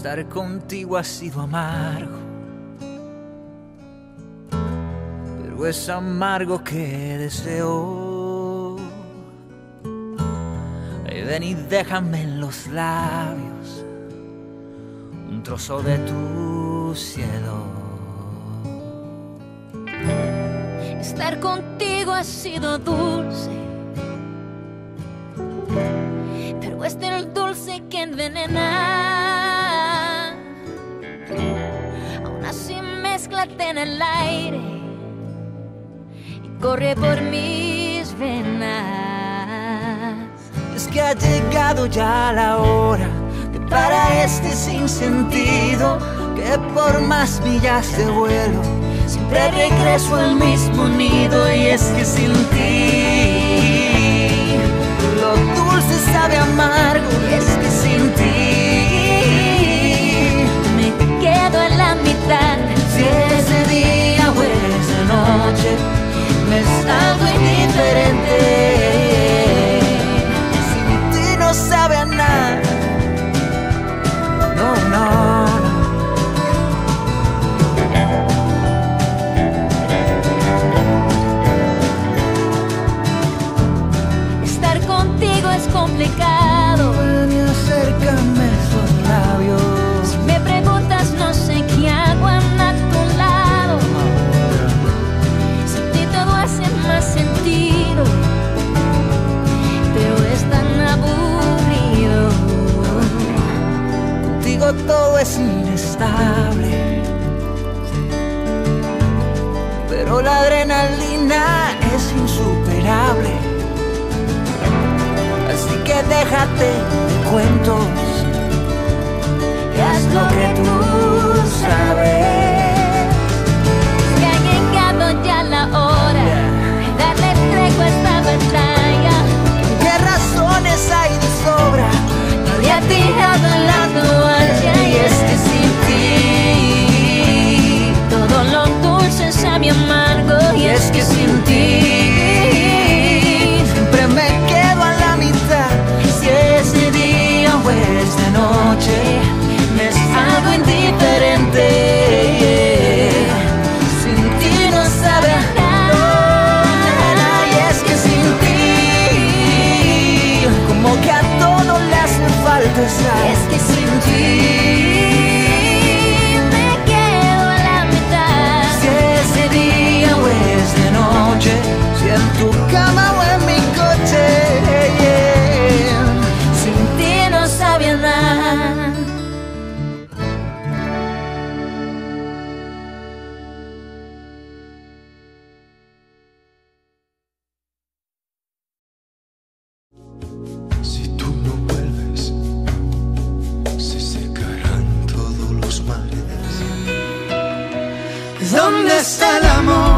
Estar contigo ha sido amargo, pero es amargo que deseo. Ven y déjame en los labios un trozo de tu cielo. Estar contigo ha sido dulce, pero es del dulce que envenena. Mezclate en el aire y corre por mis venas. Es que ha llegado ya la hora de parar este sinsentido que por más millas de vuelo siempre regreso al mismo nido y es que sin ti es complicado. Ven y acércame esos labios Si me preguntas, no sé qué hago a tu lado. Sin ti todo hace más sentido, pero es tan aburrido. Contigo todo es inestable Pero la adrenalina falta estar es que ¿Dónde está el amor?